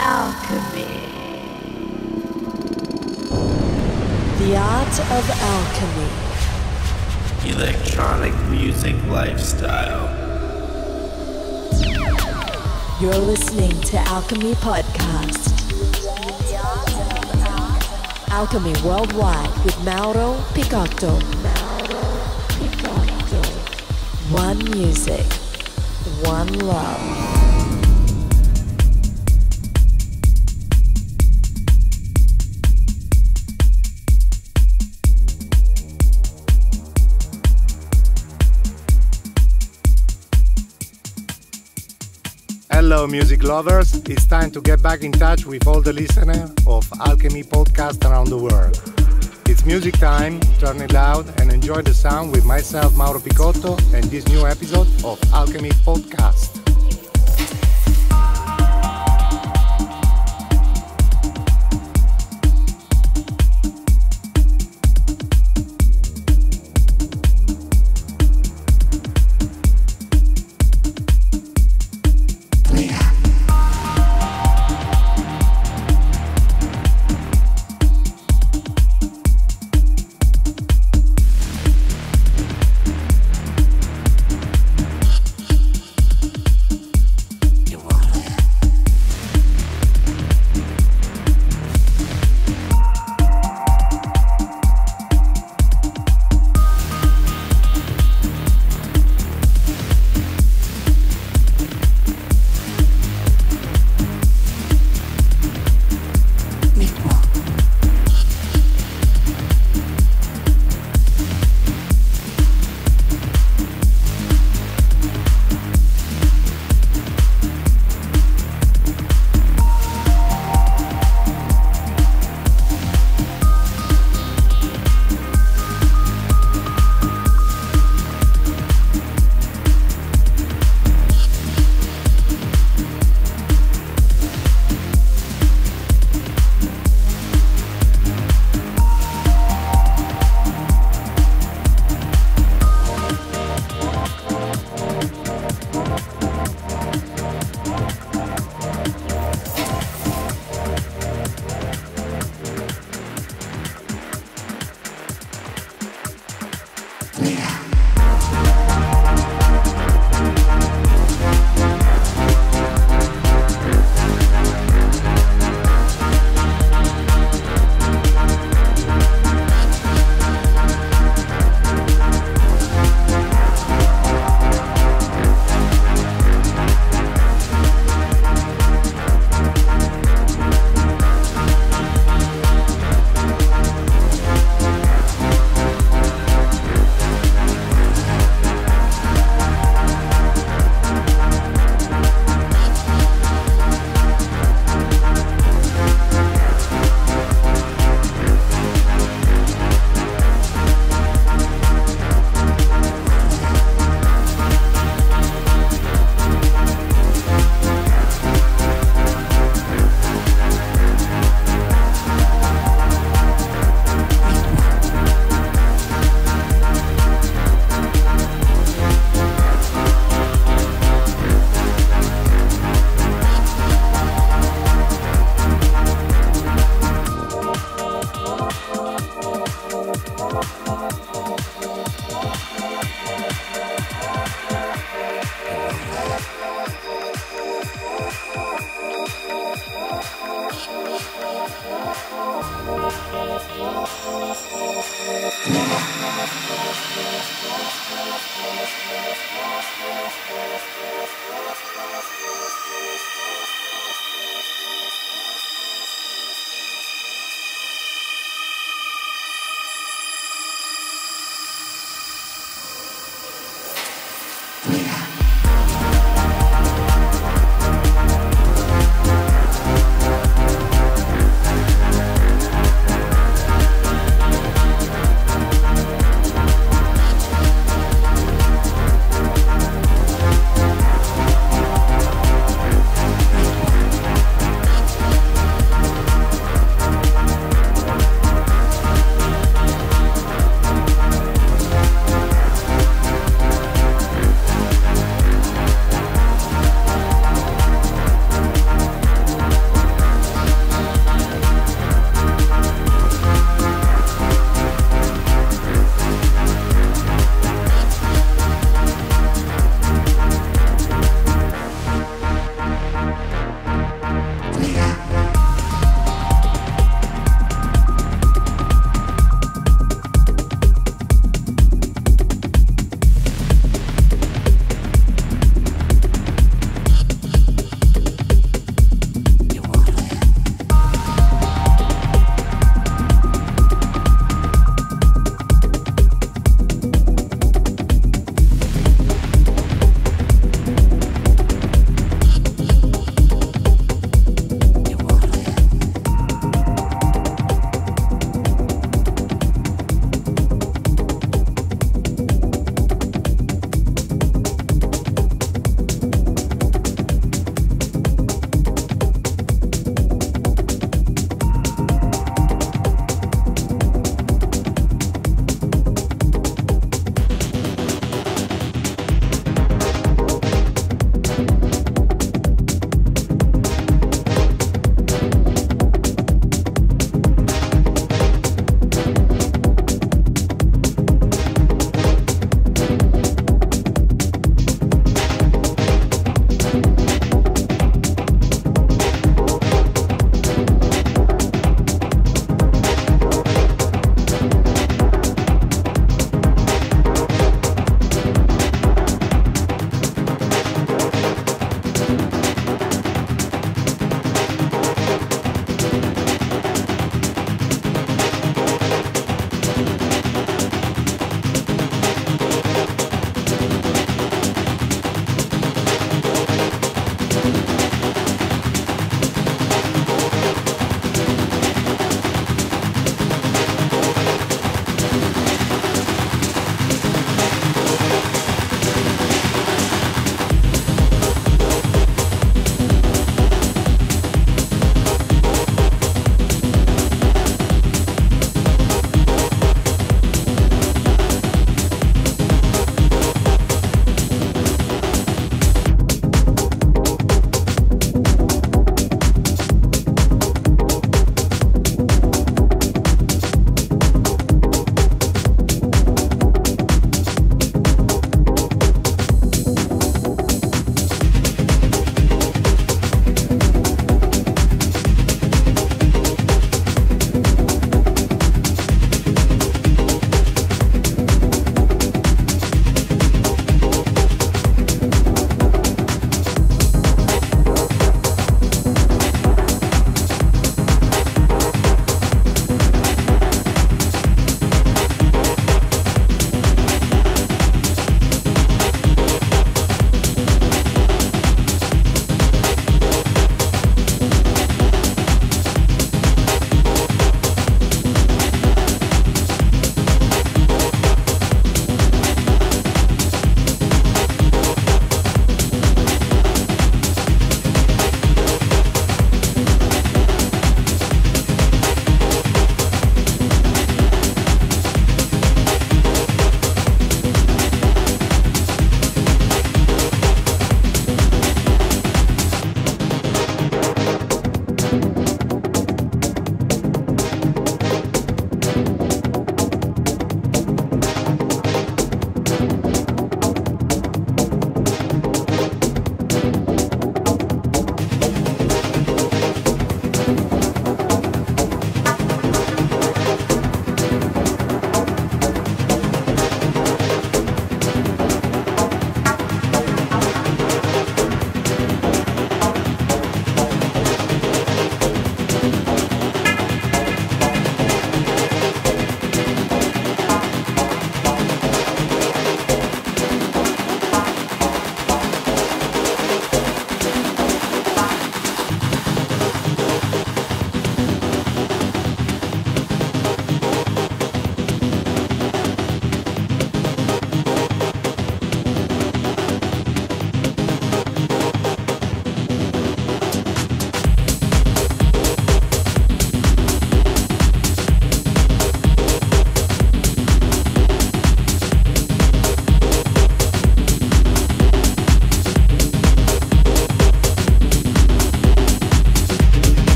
Alchemy. The art of alchemy. Electronic music lifestyle. You're listening to Alchemy Podcast. Alchemy Worldwide with Mauro Picotto. One music, one love. Hello, music lovers. It's time to get back in touch with all the listeners of Alchemy Podcast around the world. It's music time. Turn it loud and enjoy the sound with myself, Mauro Picotto, and this new episode of Alchemy Podcast.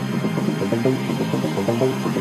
Thank you.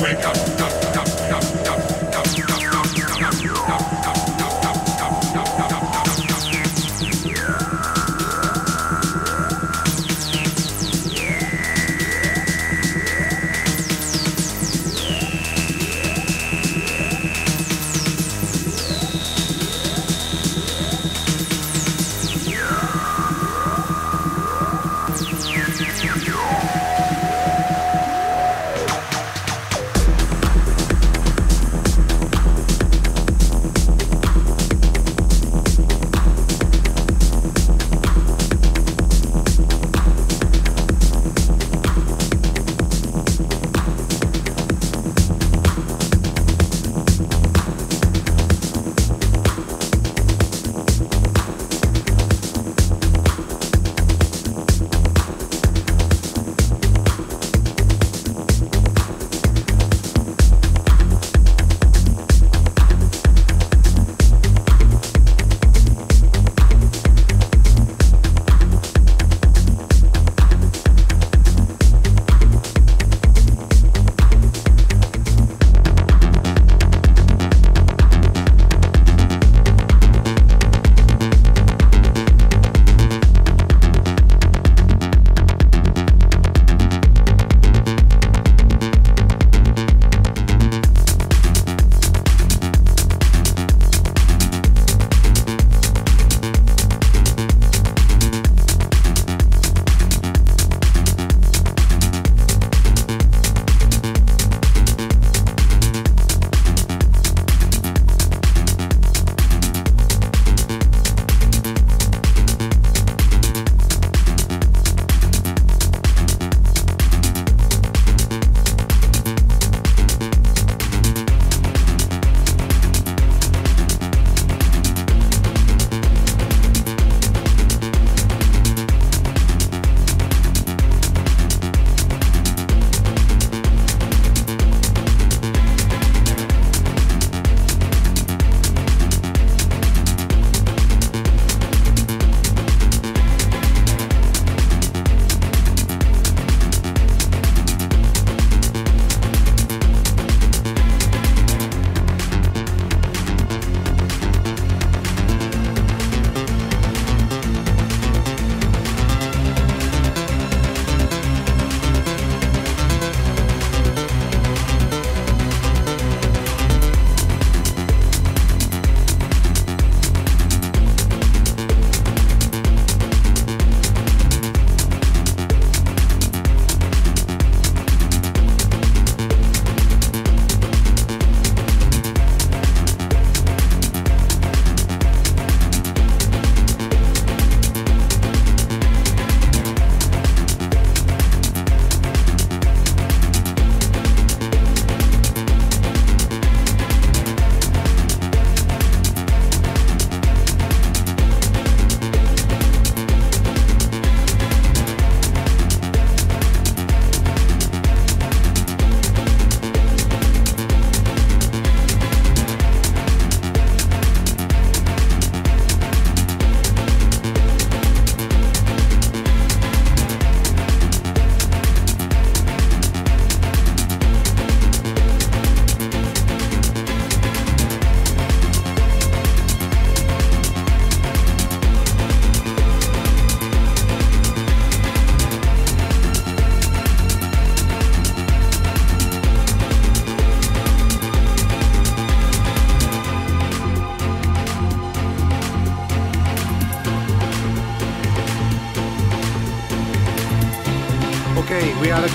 wake up.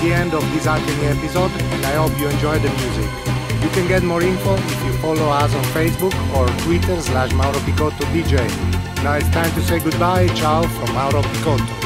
The end of this Alchemy episode and I hope you enjoyed the music. You can get more info if you follow us on Facebook or Twitter slash Mauro Picotto DJ. Now it's time to say goodbye. Ciao from Mauro Picotto.